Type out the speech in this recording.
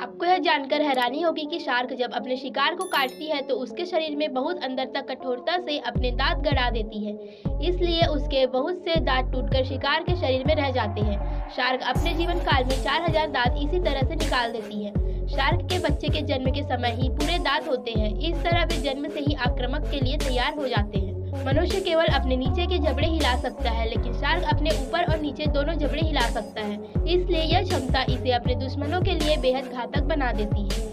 आपको यह जानकर हैरानी होगी कि शार्क जब अपने शिकार को काटती है तो उसके शरीर में बहुत अंदर तक कठोरता से अपने दांत गड़ा देती है। इसलिए उसके बहुत से दांत टूटकर शिकार के शरीर में रह जाते हैं। शार्क अपने जीवन काल में 4000 दांत इसी तरह से निकाल देती है। शार्क के बच्चे के जन्म के समय ही पूरे दांत होते हैं। इस तरह वे जन्म से ही आक्रमक के लिए तैयार हो जाते हैं। मनुष्य केवल अपने नीचे के जबड़े हिला सकता है, लेकिन शार्क अपने ऊपर और नीचे दोनों जबड़े हिला सकता है। इसलिए यह क्षमता इसे अपने दुश्मनों के लिए बेहद घातक बना देती है।